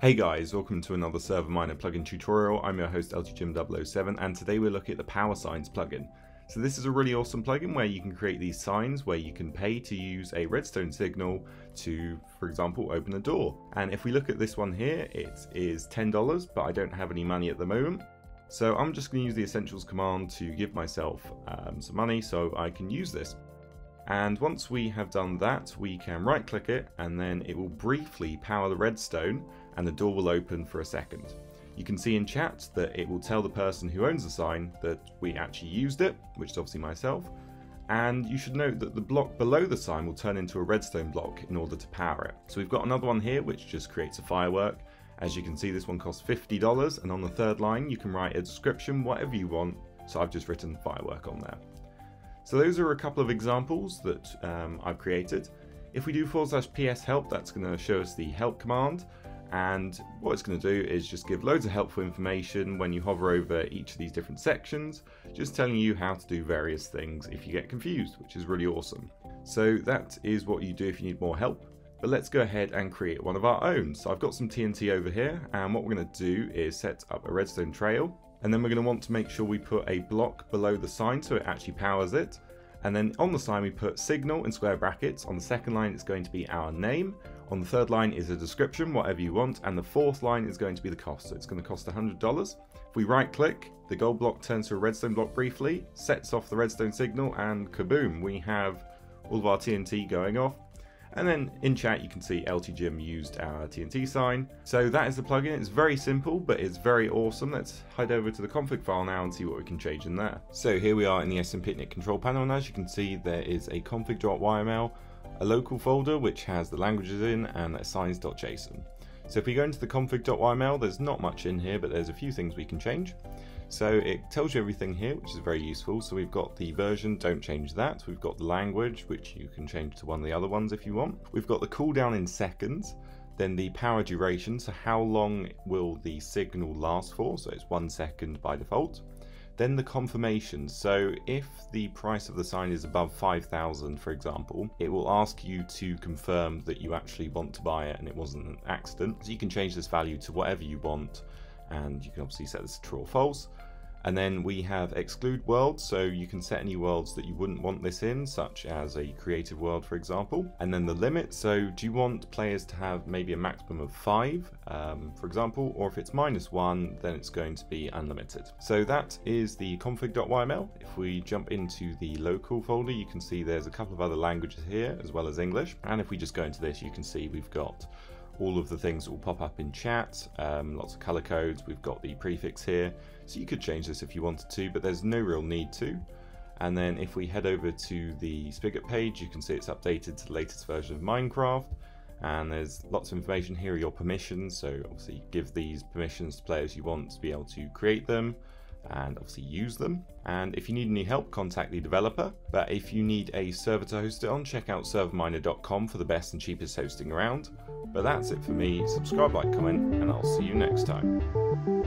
Hey guys, welcome to another Server Miner plugin tutorial. I'm your host LTJim007 and today we're looking at the Power Signs plugin. So this is a really awesome plugin where you can create these signs where you can pay to use a redstone signal to, for example, open a door. And if we look at this one here, it is $10, but I don't have any money at the moment. So I'm just going to use the essentials command to give myself um, some money so I can use this. And once we have done that, we can right click it and then it will briefly power the redstone and the door will open for a second. You can see in chat that it will tell the person who owns the sign that we actually used it, which is obviously myself. And you should note that the block below the sign will turn into a redstone block in order to power it. So we've got another one here which just creates a firework. As you can see this one costs $50 and on the third line you can write a description, whatever you want. So I've just written firework on there. So those are a couple of examples that um, I've created. If we do forward slash ps help, that's going to show us the help command. And what it's going to do is just give loads of helpful information when you hover over each of these different sections, just telling you how to do various things if you get confused, which is really awesome. So that is what you do if you need more help. But let's go ahead and create one of our own. So I've got some TNT over here, and what we're going to do is set up a redstone trail. And then we're going to want to make sure we put a block below the sign so it actually powers it. And then on the sign we put signal in square brackets. On the second line it's going to be our name. On the third line is a description, whatever you want. And the fourth line is going to be the cost. So it's going to cost $100. If we right click, the gold block turns to a redstone block briefly, sets off the redstone signal and kaboom, we have all of our TNT going off. And then in chat you can see LTJim used our TNT sign. So that is the plugin. It's very simple, but it's very awesome. Let's head over to the config file now and see what we can change in there. So here we are in the SMPicnic control panel, and as you can see, there is a config.yml, a local folder which has the languages in, and a signs.json. So if we go into the config.yml, there's not much in here, but there's a few things we can change. So it tells you everything here, which is very useful. So we've got the version, don't change that. We've got the language, which you can change to one of the other ones if you want. We've got the cooldown in seconds, then the power duration, so how long will the signal last for? So it's one second by default. Then the confirmation. So if the price of the sign is above 5,000, for example, it will ask you to confirm that you actually want to buy it and it wasn't an accident. So you can change this value to whatever you want and you can obviously set this to true or false. And then we have exclude worlds, so you can set any worlds that you wouldn't want this in, such as a creative world, for example. And then the limit, so do you want players to have maybe a maximum of five, um, for example, or if it's minus one, then it's going to be unlimited. So that is the config.yml. If we jump into the local folder, you can see there's a couple of other languages here, as well as English. And if we just go into this, you can see we've got all of the things that will pop up in chat, um, lots of color codes, we've got the prefix here, so you could change this if you wanted to, but there's no real need to. And then if we head over to the Spigot page, you can see it's updated to the latest version of Minecraft, and there's lots of information here are your permissions, so obviously give these permissions to players you want to be able to create them, and obviously use them. And if you need any help, contact the developer. But if you need a server to host it on, check out serverminer.com for the best and cheapest hosting around. But that's it for me. Subscribe, like, comment, and I'll see you next time.